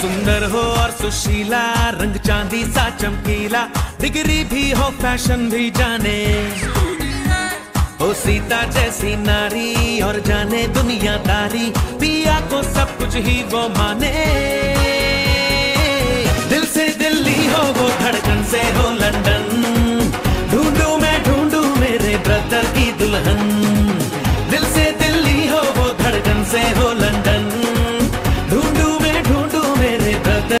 सुंदर हो और सुशीला, रंग चांदी सा चमकीला, डिग्री भी हो, फ़ैशन भी जाने। हो सीता जैसी नारी और जाने दुनियादारी, पिया को सब कुछ ही वो माने।